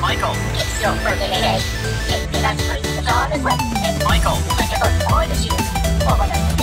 Michael. It's your birthday today. Take the best The dog is wet. Michael. Let your book or the shoes. Oh my god.